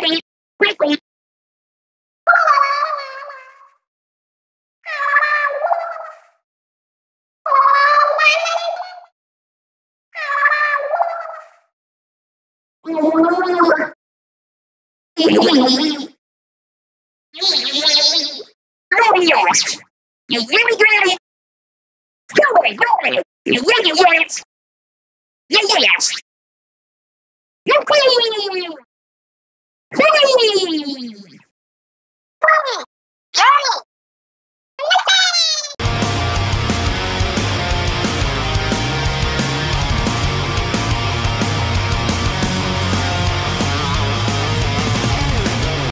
get it. Quickly. You really got it! Go away! You really got it! Yeah, yes! You're clean! Clean!